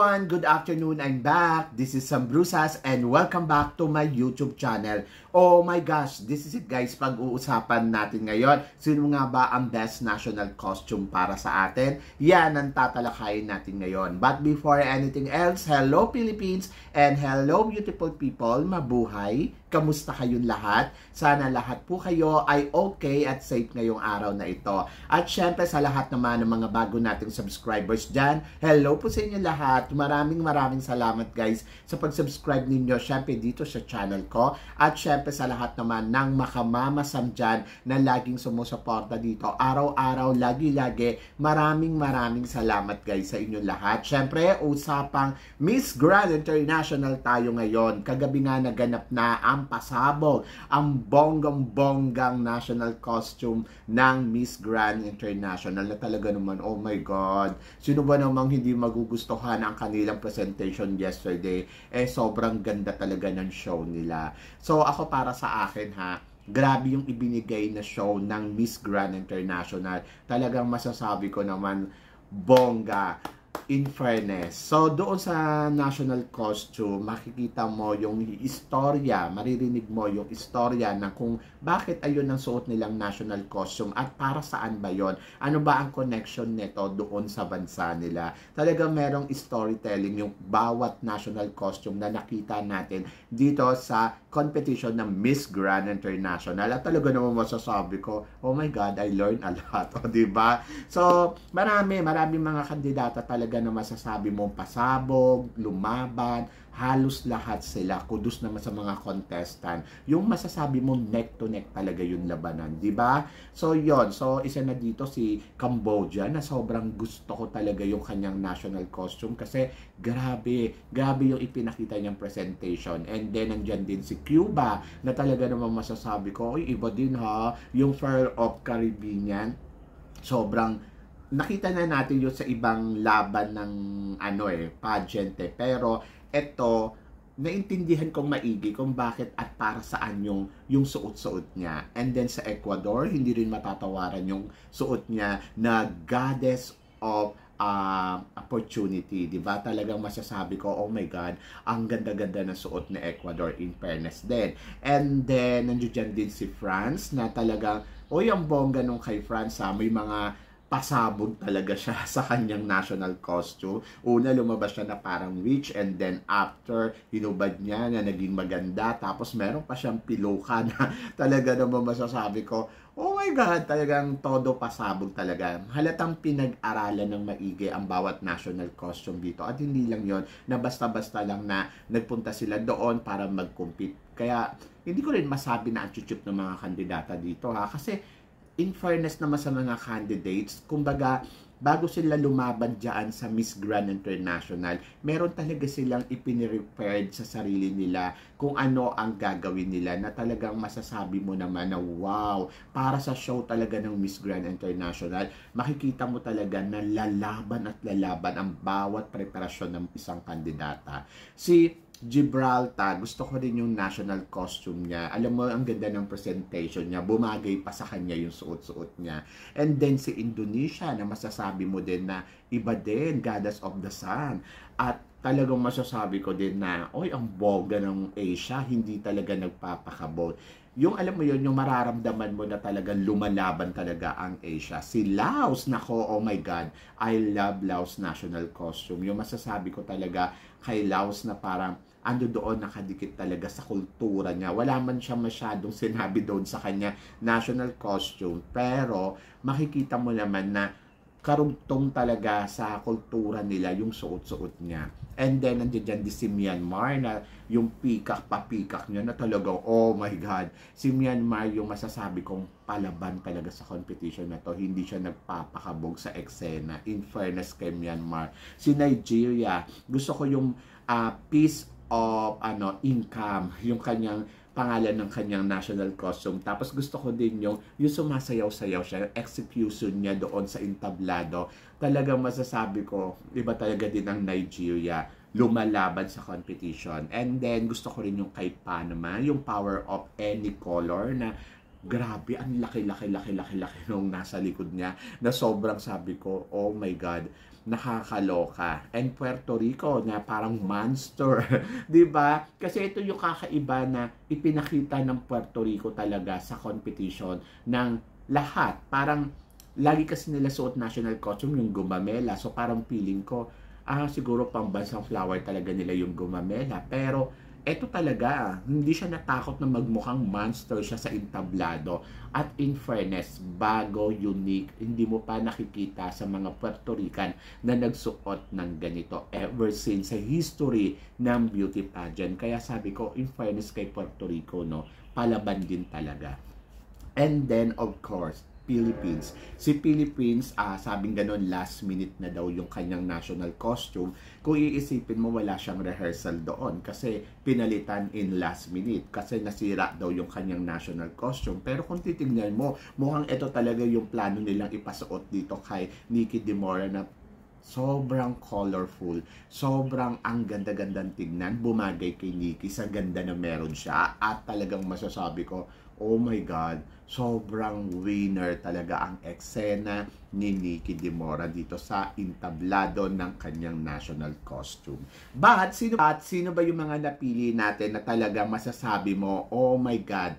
Everyone! Good afternoon. I'm back. This is Sam Brusas and welcome back to my YouTube channel. Oh my gosh, this is it guys. Pag-uusapan natin ngayon, sino nga ba ang best national costume para sa atin? Yan ang tatalakayin natin ngayon. But before anything else, hello Philippines and hello beautiful people. Mabuhay! Kamusta kayong lahat? Sana lahat po kayo ay okay at safe ngayong araw na ito. At syempre sa lahat naman ng mga bago nating subscribers dyan, hello po sa inyo lahat. Maraming maraming salamat guys sa pag-subscribe ninyo syempre dito sa channel ko. At syempre sa lahat naman ng makamamasam dyan na laging sumusuporta dito. Araw-araw, lagi-lagi. Maraming maraming salamat guys sa inyo lahat. Syempre, usapang Miss Grand International tayo ngayon. Kagabi nga naganap na ang pasabog, ang bonggang-bonggang national costume ng Miss Grand International na talaga naman, oh my God, sino ba namang hindi magugustuhan ang kanilang presentation yesterday? Eh, sobrang ganda talaga ng show nila. So, ako para sa akin ha, grabe yung ibinigay na show ng Miss Grand International. Talagang masasabi ko naman, bongga in fairness. So, doon sa national costume, makikita mo yung istorya, maririnig mo yung istorya na kung bakit ayun ang suot nilang national costume at para saan ba yon Ano ba ang connection nito doon sa bansa nila? Talaga merong storytelling yung bawat national costume na nakita natin dito sa competition ng Miss Grand International. At talaga naman masasabi ko, oh my God, I learned a lot. O, diba? So, marami, marami mga kandidata talaga na masasabi mong pasabog, lumaban, halos lahat sila. Kudus naman sa mga contestant. Yung masasabi mo neck to neck talaga yung labanan, di ba? So yon So isa na dito si Cambodia na sobrang gusto ko talaga yung kanyang national costume kasi grabe, grabe yung ipinakita niyang presentation. And then nandiyan din si Cuba na talaga naman masasabi ko, iba din ha, yung Fire of Caribbean sobrang nakita na natin yun sa ibang laban ng ano eh, pageant eh. Pero ito, naintindihan kong maigi kung bakit at para saan yung, yung suot-suot niya. And then sa Ecuador, hindi rin matatawaran yung suot niya na goddess of uh, opportunity, 'di ba? Talagang masasabi ko, oh my god, ang ganda-ganda ng suot ni Ecuador in fairness din. And then nandiyan din si France na talagang oy ang bongga nung kay France ha, may mga pasabog talaga siya sa kanyang national costume. Una, lumabas siya na parang witch and then after, hinubad niya na naging maganda. Tapos meron pa siyang piluka na talaga naman masasabi ko, oh my God, talagang todo pasabog talaga. Halatang pinag-aralan ng maigi ang bawat national costume dito. At hindi lang yon na basta-basta lang na nagpunta sila doon para mag-compete. Kaya, hindi ko rin masabi na ang ng mga kandidata dito ha. Kasi, in fairness naman sa mga candidates, kumbaga, bago sila lumaban dyan sa Miss Grand International, meron talaga silang ipinirepared sa sarili nila kung ano ang gagawin nila na talagang masasabi mo naman na wow, para sa show talaga ng Miss Grand International, makikita mo talaga na lalaban at lalaban ang bawat preparasyon ng isang kandidata. Si Gibraltar, gusto ko din yung national costume niya. Alam mo, ang ganda ng presentation niya. Bumagay pa sa kanya yung suot-suot niya. And then si Indonesia na masasabi mo din na iba din, Goddess of the Sun. At talagang masasabi ko din na, oy, ang boga ng Asia, hindi talaga nagpapakabot. Yung alam mo yun, yung mararamdaman mo na talagang lumalaban talaga ang Asia. Si Laos, nako, oh my God, I love Laos national costume. Yung masasabi ko talaga kay Laos na parang ando doon nakadikit talaga sa kultura niya. Wala man siya masyadong sinabi doon sa kanya national costume, pero makikita mo naman na karugtong talaga sa kultura nila yung suot-suot niya. And then, nandiyan dyan di si Myanmar na yung pikak pa-pikak niya na talaga, oh my God, si Myanmar yung masasabi kong palaban talaga sa competition na to. Hindi siya nagpapakabog sa eksena. In fairness kay Myanmar. Si Nigeria, gusto ko yung uh, peace of ano income yung kanyang pangalan ng kanyang national costume. Tapos gusto ko din yung, yung sumasayaw-sayaw siya, yung execution niya doon sa entablado. Talagang masasabi ko, iba talaga din ang Nigeria lumalaban sa competition. And then, gusto ko rin yung kay Panama, yung power of any color na grabe, ang laki-laki-laki-laki-laki nung nasa likod niya na sobrang sabi ko, oh my God, nakakaloka. And Puerto Rico na parang monster, 'di ba? Kasi ito yung kakaiba na ipinakita ng Puerto Rico talaga sa competition ng lahat. Parang lagi kasi nila suot national costume yung gumamela. So parang feeling ko, ah siguro pambansang flower talaga nila yung gumamela. Pero eto talaga, hindi siya natakot na magmukhang monster siya sa entablado. At in fairness, bago, unique, hindi mo pa nakikita sa mga Puerto Rican na nagsuot ng ganito ever since sa history ng beauty pageant. Kaya sabi ko, in fairness kay Puerto Rico, no, palaban din talaga. And then, of course, Philippines. Si Philippines, uh, sabing ganun, last minute na daw yung kanyang national costume. Kung iisipin mo, wala siyang rehearsal doon kasi pinalitan in last minute kasi nasira daw yung kanyang national costume. Pero kung titignan mo, mukhang ito talaga yung plano nilang ipasuot dito kay Nikki Demora na sobrang colorful, sobrang ang ganda-gandang tignan, bumagay kay Nikki sa ganda na meron siya at talagang masasabi ko, oh my God, sobrang winner talaga ang eksena ni Nikki Demora dito sa intablado ng kanyang national costume. But, sino, at sino ba yung mga napili natin na talaga masasabi mo, oh my God,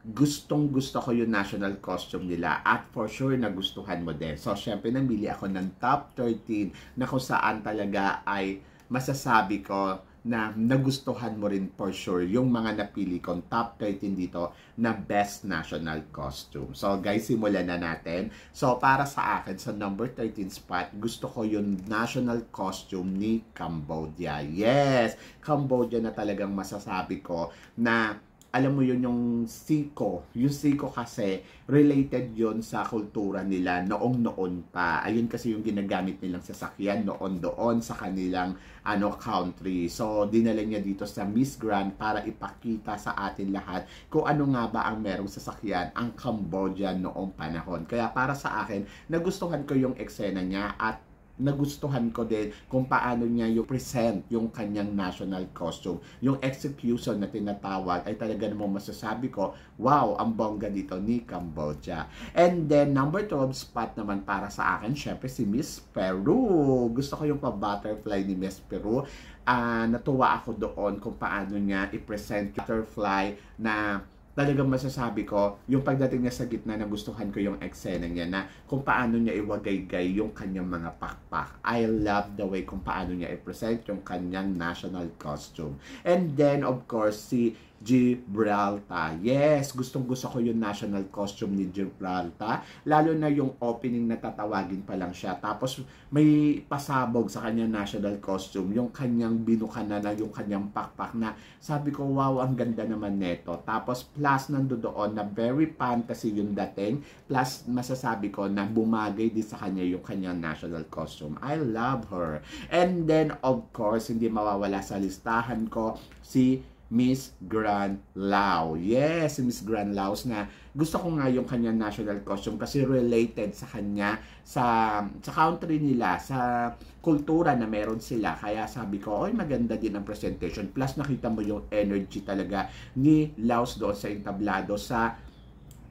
gustong gusto ko yung national costume nila at for sure nagustuhan mo din. So, syempre, namili ako ng top 13 na kung saan talaga ay masasabi ko na nagustuhan mo rin for sure yung mga napili kong top 13 dito na best national costume. So guys, simulan na natin. So para sa akin, sa number 13 spot, gusto ko yung national costume ni Cambodia. Yes! Cambodia na talagang masasabi ko na alam mo yun yung siko. Yung siko kasi related yon sa kultura nila noong noon pa. Ayun kasi yung ginagamit nilang sasakyan noon doon sa kanilang ano country. So dinala niya dito sa Miss Grand para ipakita sa atin lahat kung ano nga ba ang merong sasakyan ang Cambodia noong panahon. Kaya para sa akin, nagustuhan ko yung eksena niya at nagustuhan ko din kung paano niya yung present yung kanyang national costume. Yung execution na tinatawag ay talaga namang masasabi ko, wow, ang bongga dito ni Cambodia. And then, number 12 spot naman para sa akin, syempre si Miss Peru. Gusto ko yung pa-butterfly ni Miss Peru. Uh, natuwa ako doon kung paano niya i-present butterfly na talagang masasabi ko, yung pagdating niya sa gitna, nagustuhan ko yung eksena niya na kung paano niya iwagaygay yung kanyang mga pakpak. I love the way kung paano niya i-present yung kanyang national costume. And then, of course, si Gibraltar. Yes, gustong gusto ko yung national costume ni Gibraltar. Lalo na yung opening na tatawagin pa lang siya. Tapos may pasabog sa kanyang national costume. Yung kanyang binukana na yung kanyang pakpak na sabi ko, wow, ang ganda naman neto. Tapos plus nando doon na very fantasy yung dating. Plus masasabi ko na bumagay din sa kanya yung kanyang national costume. I love her. And then of course, hindi mawawala sa listahan ko si Miss Grand Lao. Yes, Miss Grand Laos na gusto ko nga yung kanyang national costume kasi related sa kanya sa sa country nila, sa kultura na meron sila. Kaya sabi ko, oy maganda din ang presentation. Plus nakita mo yung energy talaga ni Laos doon sa entablado sa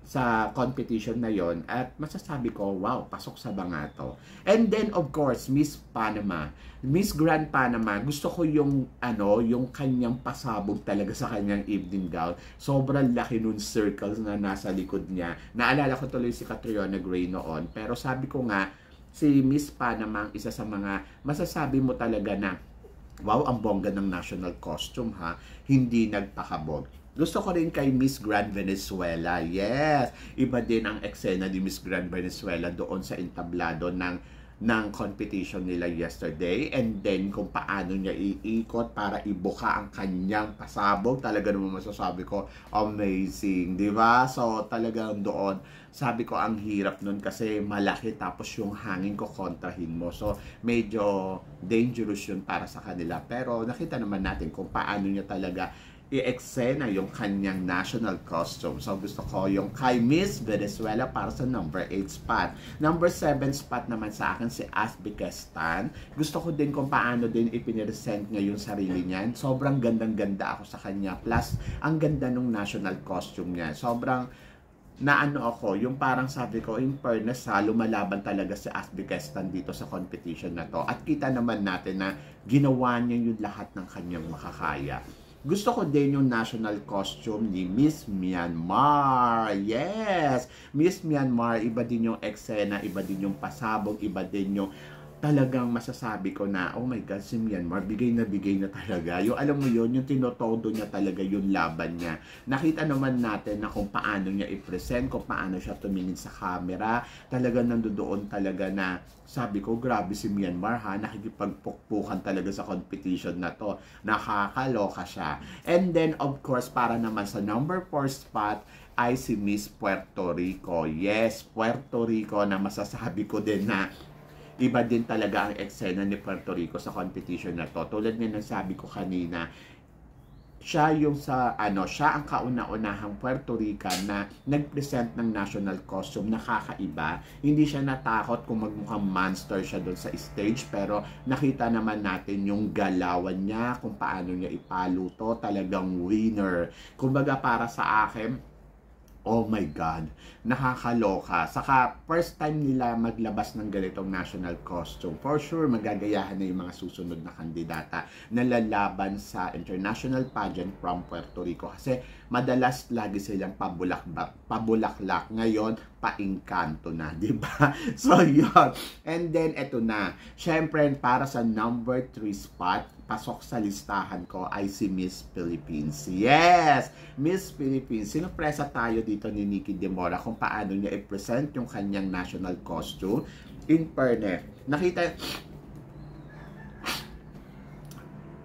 sa competition na yon at masasabi ko, wow, pasok sa bangato. And then, of course, Miss Panama. Miss Grand Panama, gusto ko yung, ano, yung kanyang pasabog talaga sa kanyang evening gown. Sobrang laki nun circles na nasa likod niya. Naalala ko tuloy si Catriona Gray noon. Pero sabi ko nga, si Miss Panama ang isa sa mga masasabi mo talaga na wow, ang bongga ng national costume ha, hindi nagpakabog. Gusto ko rin kay Miss Grand Venezuela. Yes! Iba din ang eksena ni Miss Grand Venezuela doon sa entablado ng ng competition nila yesterday and then kung paano niya iikot para ibuka ang kanyang pasabog talaga naman masasabi ko amazing di ba so talagang doon sabi ko ang hirap nun kasi malaki tapos yung hangin ko kontrahin mo so medyo dangerous yun para sa kanila pero nakita naman natin kung paano niya talaga i-eksena yung kanyang national costume. So, gusto ko yung kay Miss Venezuela para sa number 8 spot. Number 7 spot naman sa akin si Asbikestan. Gusto ko din kung paano din ipiniresent niya yung sarili niya. Sobrang gandang-ganda ako sa kanya. Plus, ang ganda nung national costume niya. Sobrang na ano ako, yung parang sabi ko, in fairness ha, lumalaban talaga si Asby Kestan dito sa competition na to. At kita naman natin na ginawa niya yung lahat ng kanyang makakaya. Gusto ko din yung national costume ni Miss Myanmar. Yes! Miss Myanmar, iba din yung eksena, iba din yung pasabog, iba din yung talagang masasabi ko na, oh my God, si Myanmar, bigay na bigay na talaga. Yung alam mo yun, yung tinotodo niya talaga yung laban niya. Nakita naman natin na kung paano niya i-present, kung paano siya tumingin sa camera. Talaga nandoon talaga na, sabi ko, grabe si Myanmar ha, nakikipagpukpukan talaga sa competition na to. Nakakaloka siya. And then, of course, para naman sa number 4 spot, ay si Miss Puerto Rico. Yes, Puerto Rico na masasabi ko din na iba din talaga ang eksena ni Puerto Rico sa competition na to. Tulad ng sabi ko kanina, siya yung sa ano, siya ang kauna-unahang Puerto Rican na nag-present ng national costume nakakaiba. Hindi siya natakot kung magmukhang monster siya doon sa stage pero nakita naman natin yung galawan niya, kung paano niya ipaluto, talagang winner. Kumbaga para sa akin, Oh my God, nakakaloka. Saka first time nila maglabas ng ganitong national costume. For sure, magagayahan na yung mga susunod na kandidata na lalaban sa international pageant from Puerto Rico. Kasi madalas lagi silang pabulak pabulaklak. Ngayon, paingkanto na, di ba? So, yun. And then, eto na. Siyempre, para sa number 3 spot, pasok sa listahan ko ay si Miss Philippines. Yes! Miss Philippines. Sinupresa tayo dito ni Nikki Demora kung paano niya i-present yung kanyang national costume. In fairness, nakita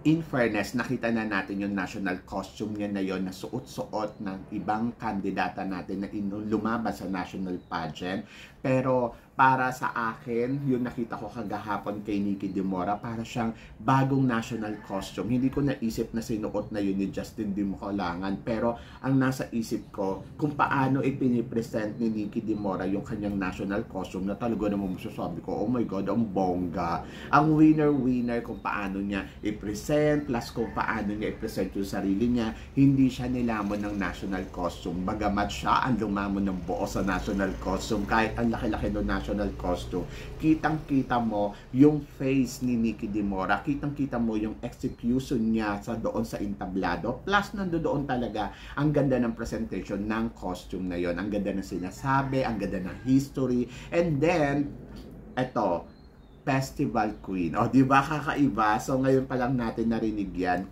in fairness, nakita na natin yung national costume niya na yon na suot-suot ng ibang kandidata natin na lumabas sa national pageant. Pero para sa akin, yung nakita ko kagahapon kay Nikki Demora, para siyang bagong national costume. Hindi ko naisip na sinuot na yun ni Justin Dimocolangan, pero ang nasa isip ko, kung paano ipinipresent ni Nikki Demora yung kanyang national costume na talaga naman masasabi ko, oh my God, ang bongga. Ang winner-winner kung paano niya i-present, plus kung paano niya i-present yung sarili niya, hindi siya nilamon ng national costume. Bagamat siya ang lumamon ng buo sa national costume, kahit ang laki-laki ng national national costume, kitang-kita mo yung face ni Nikki Dimora, kitang-kita mo yung execution niya sa doon sa entablado, plus nandoon talaga ang ganda ng presentation ng costume na yon, ang ganda ng sinasabi, ang ganda ng history, and then, eto, Festival Queen. O, di ba? Kakaiba? So, ngayon pa lang natin narinig yan.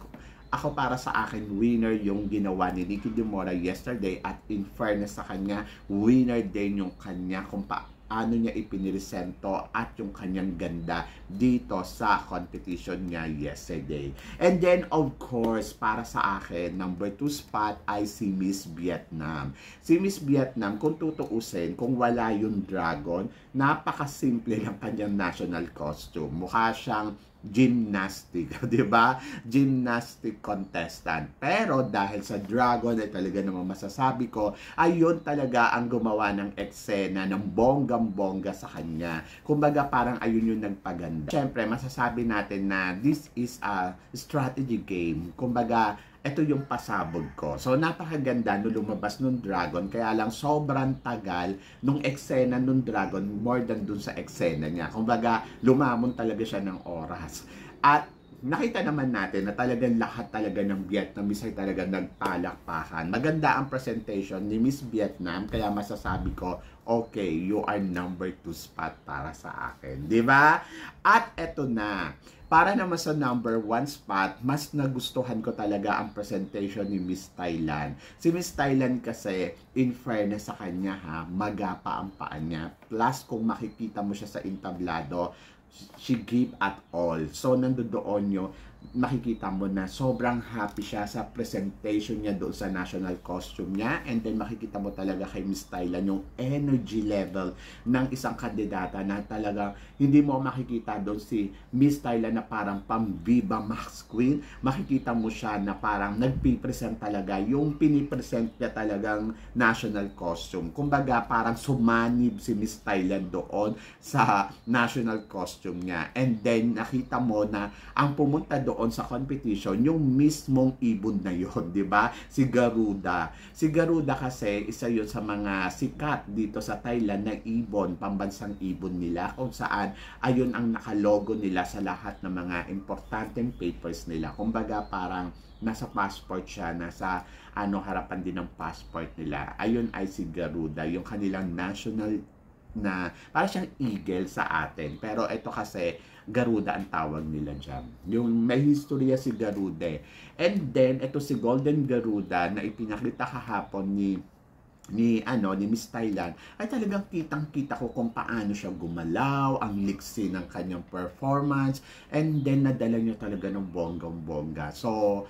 Ako para sa akin, winner yung ginawa ni Nikki Demora yesterday. At in fairness sa kanya, winner din yung kanya kung pa paano niya ipiniresento at yung kanyang ganda dito sa competition niya yesterday. And then, of course, para sa akin, number 2 spot ay si Miss Vietnam. Si Miss Vietnam, kung tutuusin, kung wala yung dragon, napakasimple ng kanyang national costume. Mukha siyang gymnastic, 'di ba? Gymnastic contestant. Pero dahil sa Dragon ay talaga namang masasabi ko, ayun talaga ang gumawa ng eksena ng bonggam-bongga sa kanya. Kumbaga parang ayun yung nagpaganda. Syempre, masasabi natin na this is a strategy game. Kumbaga, ito yung pasabog ko. So, napakaganda nung lumabas nung dragon. Kaya lang, sobrang tagal nung eksena nung dragon more than dun sa eksena niya. Kumbaga, lumamon talaga siya ng oras. At nakita naman natin na talagang lahat talaga ng Vietnamese ay talagang nagpalakpakan. Maganda ang presentation ni Miss Vietnam, kaya masasabi ko, okay, you are number two spot para sa akin. Ba? At eto na para naman sa number one spot, mas nagustuhan ko talaga ang presentation ni Miss Thailand. Si Miss Thailand kasi, in fairness sa kanya ha, magapa ang paa niya. Plus, kung makikita mo siya sa entablado, she gave at all. So, nandoon nyo, makikita mo na sobrang happy siya sa presentation niya doon sa national costume niya. And then, makikita mo talaga kay Miss Thailand yung energy level ng isang kandidata na talagang hindi mo makikita doon si Miss Thailand na parang pang Viva Max Queen. Makikita mo siya na parang nagpipresent talaga yung pinipresent niya talagang national costume. Kumbaga, parang sumanib si Miss Thailand doon sa national costume niya. And then, nakita mo na ang pumunta doon doon sa competition yung mismong ibon na yon, 'di ba? Si Garuda. Si Garuda kasi isa 'yon sa mga sikat dito sa Thailand na ibon, pambansang ibon nila kung saan ayun ang nakalogo nila sa lahat ng mga importanteng papers nila. Kumbaga parang nasa passport siya, nasa ano harapan din ng passport nila. Ayun ay si Garuda, yung kanilang national na para siyang eagle sa atin. Pero ito kasi Garuda ang tawag nila dyan. Yung may historya si Garuda. Eh. And then, ito si Golden Garuda na ipinakita kahapon ni ni ano ni Miss Thailand ay talagang kitang-kita ko kung paano siya gumalaw, ang liksi ng kanyang performance and then nadala niya talaga ng bonggang-bongga. So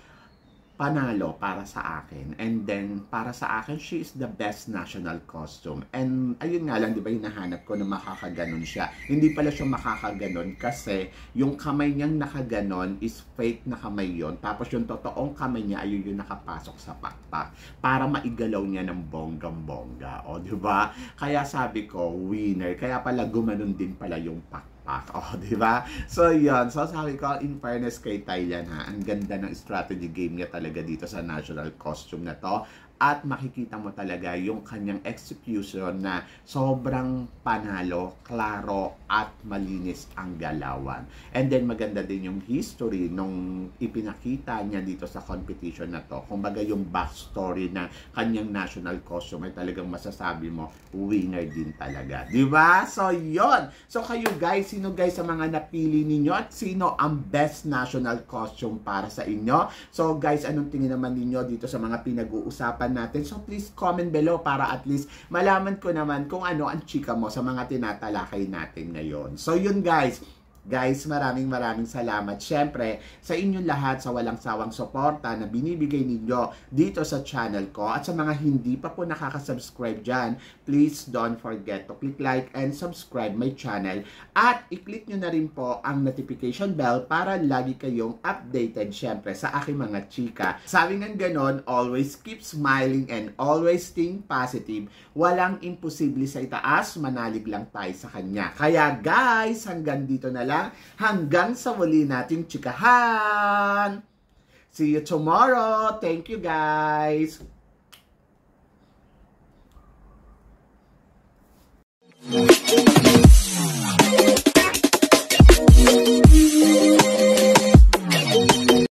panalo para sa akin. And then, para sa akin, she is the best national costume. And, ayun nga lang, di ba, hinahanap ko na makakaganon siya. Hindi pala siya makakaganon kasi yung kamay niyang nakaganon is fake na kamay yon Tapos yung totoong kamay niya, ayun yung nakapasok sa pakpak para maigalaw niya ng bonggang-bongga. O, di ba? Kaya sabi ko, winner. Kaya pala gumanon din pala yung pakpak backpack. Oh, di ba? So, yun. So, sabi ko, in fairness kay Thailand, ha, ang ganda ng strategy game niya talaga dito sa national costume na to at makikita mo talaga yung kanyang execution na sobrang panalo, klaro at malinis ang galawan. And then maganda din yung history nung ipinakita niya dito sa competition na to. Kumbaga yung backstory na kanyang national costume ay talagang masasabi mo winner din talaga. Di ba? So yon. So kayo guys, sino guys sa mga napili ninyo at sino ang best national costume para sa inyo? So guys, anong tingin naman ninyo dito sa mga pinag-uusapan natin. So please comment below para at least malaman ko naman kung ano ang chika mo sa mga tinatalakay natin ngayon. So yun guys, Guys, maraming maraming salamat. Siyempre, sa inyong lahat sa walang sawang suporta na binibigay ninyo dito sa channel ko at sa mga hindi pa po nakaka-subscribe dyan, please don't forget to click like and subscribe my channel at i-click nyo na rin po ang notification bell para lagi kayong updated siyempre sa aking mga chika. Sabi nga ganon, always keep smiling and always think positive. Walang imposible sa itaas, manalig lang tayo sa kanya. Kaya guys, hanggang dito na lang lang hanggang sa muli nating tsikahan. See you tomorrow. Thank you guys. Thank you.